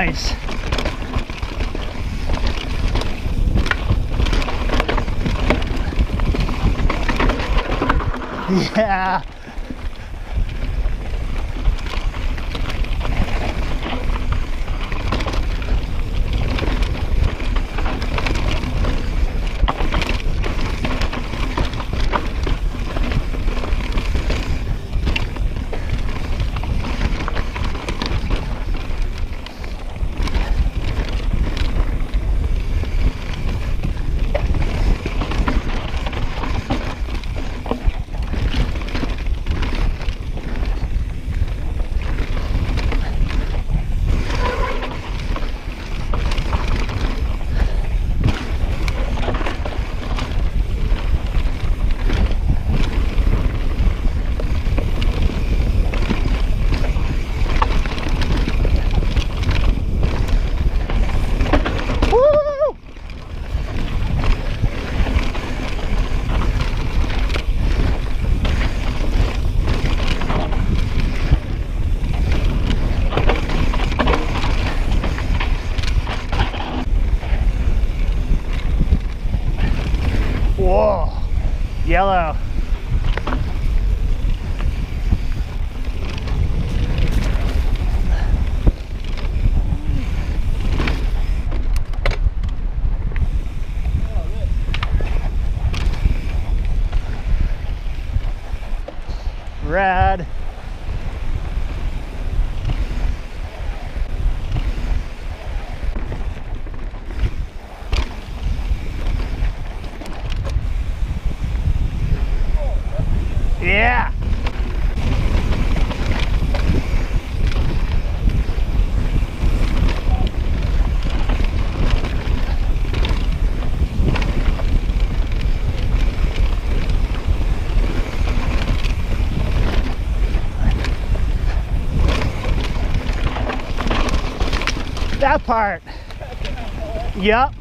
Nice. Yeah. Yellow. Rad. Yeah. That part. Yep.